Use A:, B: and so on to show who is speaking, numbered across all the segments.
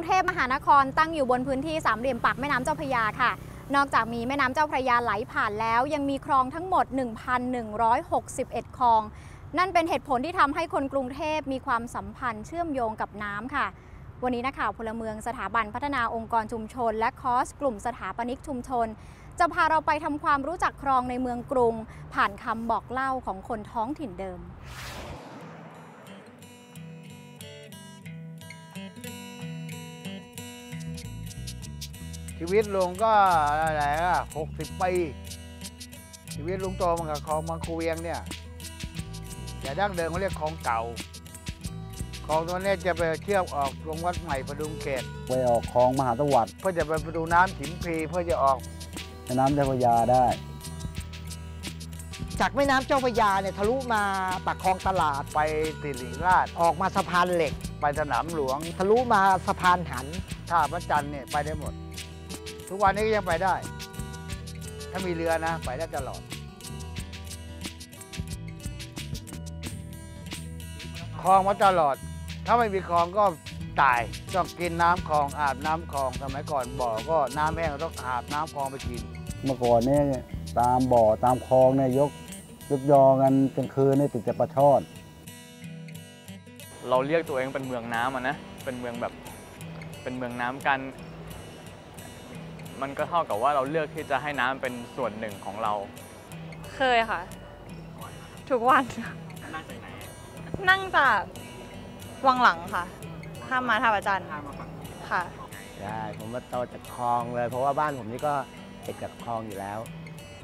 A: งเทพมหานครตั้งอยู่บนพื้นที่สามเหลี่ยมปากแม่น้ำเจ้าพระยาค่ะ นอกจากมีแม่น้ำเจ้าพระยาไหลผ่านแล้ว ยังมีคลองทั้งหมด 1,161 คลอง นั่นเป็นเหตุผลที่ทำให้คนกรุงเทพมีความสัมพันธ์เชื่อมโยงกับน้ำค่ะวันนี้นักข่าวพลเมืองสถาบันพัฒนาองค์กรชุมชน และคอสกลุ่มสถาปนิกชุมชน จะพาเราไปทำความรู้จักคลองในเมืองกรุง ผ่านคำบอกเล่าของคนท้องถิ่นเดิม
B: ชีวิตลุงก็อะไรอะหกสิบปี ชีวิตลุงโตมากับคลองมังคูเวียงเนี่ยแต่ดั้งเดิมเขาเรียกคลองเก่าคลองตัวเนี้ยจะไปเชื่อมออกลงวัดใหม่ประดุงเขต
C: ไปออกคลองมหาสวัสดิ์
B: เพื่อจะไปประตูน้ำถิมพีเพื่อจะออก
C: แม่น้ำเจ้าพระยาได้
D: จากแม่น้ำเจ้าพระยาเนี่ยทะลุมาปากคลองตลาด
B: ไปสิริราช
D: ออกมาสะพานเหล็ก
B: ไปสนามหลวง
D: ทะลุมาสะพานหัน
B: ท่าพระจันทร์เนี่ยไปได้หมด ทุกวันนี้ก็ยังไปได้ ถ้ามีเรือนะ ไปได้ตลอดคลองมาตลอด ถ้าไม่มีคลองก็ตายต้องกินน้ำคลองอาบน้ำคลองสมัยก่อนบ่อก็น้ำแห้งต้องอาบน้ำคลองไปกิน
C: เมื่อก่อนเนี่ยตามบ่อตามคลองเนี่ยยกยกยอกันกลางคืนเนี่ยติดแต่ปลาช่อน
E: เราเรียกตัวเองเป็นเมืองน้ำอะนะเป็นเมืองแบบเป็นเมืองน้ำกัน มันก็เท่ากับว่าเราเลือกที่จะให้น้ำเป็นส่วนหนึ่งของเรา
F: เคยค่ะ ทุกวัน
E: นั่งจากไหน
F: นั่งจากวังหลังค่ะข้ามมาท่าประจันทร์ค่ะ
G: ใช่ผมมาโตจากคลองเลย เพราะว่าบ้านผมนี่ก็ติดกับคลองอยู่แล้ว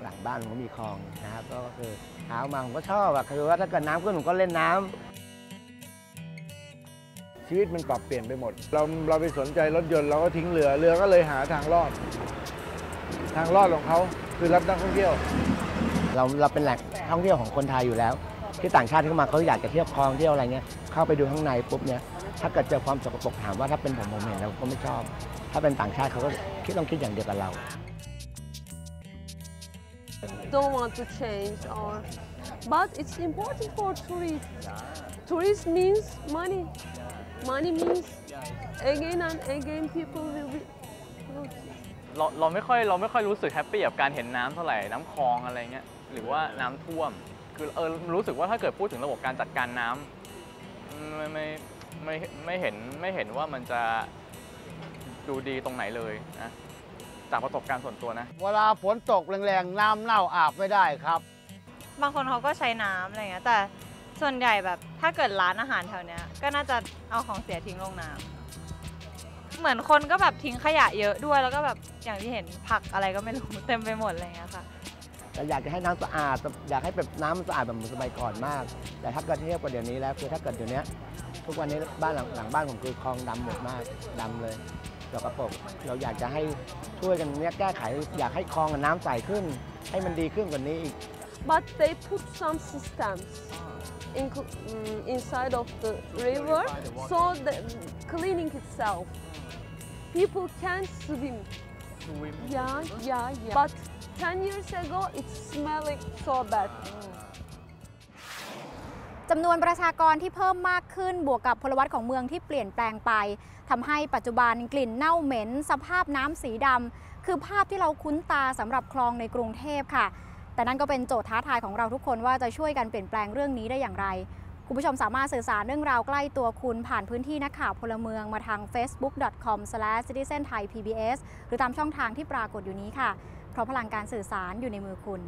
G: หลังบ้านผมก็มีคลองนะครับ ก็คือเช้ามาผมก็ชอบอะคือว่าถ้าเกิดน้ำขึ้นผมก็เล่นน้ำ
H: ชีวิตมันปรับเปลี่ยนไปหมด เราเราไปสนใจรถยนต์เราก็ทิ้งเรือเรือก็เลยหาทางรอด ทางรอดของเขาคือรับนักท่องเที่ยว
G: เราเราเป็นแหล่งท่องเที่ยวของคนไทยอยู่แล้ว ที่ต่างชาติเข้ามาเขาอยากจะเที่ยวคลองเที่ยวอะไรเงี้ยเข้าไปดูข้างในปุ๊บเนี่ยถ้าเกิดเจอความสกปรกถามว่าถ้าเป็นผมผมเห็นเราก็ไม่ชอบ ถ้าเป็นต่างชาติเขาก็คิดต้องคิดอย่างเดียวกับเรา
I: don't want to change or but it's important for tourists tourist means money money means again and again people will be
E: เราเราไม่ค่อยเราไม่ค่อยรู้สึกแฮปปี้กับการเห็นน้ำเท่าไหร่น้ำคลองอะไรเงี้ยหรือว่าน้ำท่วม คือเออรู้สึกว่าถ้าเกิดพูดถึงระบบการจัดการน้ำไม่ไม่ไม่ไม่เห็นไม่เห็นว่ามันจะดูดีตรงไหนเลยนะจากประสบการณ์ส่วนตัวนะ
B: เวลาฝนตกแรงๆ น้ำเน่าอาบไม่ได้ครับ
F: บางคนเขาก็ใช้น้ำอะไรเงี้ยแต่ ส่วนใหญ่แบบถ้าเกิดร้านอาหารแถวเนี้ย ก็น่าจะเอาของเสียทิ้งลงน้ำเหมือนคนก็แบบทิ้งขยะเยอะด้วยแล้วก็แบบอย่างที่เห็นผักอะไรก็ไม่รู้เต็มไปหมดอะไรเงี้ยค่ะ
G: เราอยากจะให้น้ำสะอาด อยากให้แบบน้ำมันสะอาดแบบเหมือนสมัยก่อนมาก แต่ถ้าเกิดเทียบกับเดี๋ยวนี้แล้วคือถ้าเกิดเดี๋ยวนี้ทุกวันนี้บ้านหลังหลังบ้านผมคือคลองดำหมดมากดำเลยสกปรกเราอยากจะให้ช่วยกันเนี้ยแก้ไข อยากให้คลองกับน้ำใสขึ้น ให้มันดีขึ้นกว่านี้อีก
I: but they put some systems in, mm, inside of the river so the cleaning itself people can swim yeah yeah yeah but 10 years ago it's smelling so bad
A: จำนวนประชากรที่เพิ่มมากขึ้นบวกกับพลวัตของเมืองที่เปลี่ยนแปลงไปทำให้ปัจจุบันกลิ่นเน่าเหม็น สภาพน้ำสีดำคือภาพที่เราคุ้นตาสำหรับคลองในกรุงเทพค่ะ แต่นั่นก็เป็นโจทย์ท้าทายของเราทุกคนว่าจะช่วยกันเปลี่ยนแปลงเรื่องนี้ได้อย่างไร คุณผู้ชมสามารถสื่อสารเรื่องราวใกล้ตัวคุณผ่านพื้นที่นักข่าวพลเมืองมาทาง facebook.com/citizenthaipbs หรือตามช่องทางที่ปรากฏอยู่นี้ค่ะ เพราะพลังการสื่อสารอยู่ในมือคุณ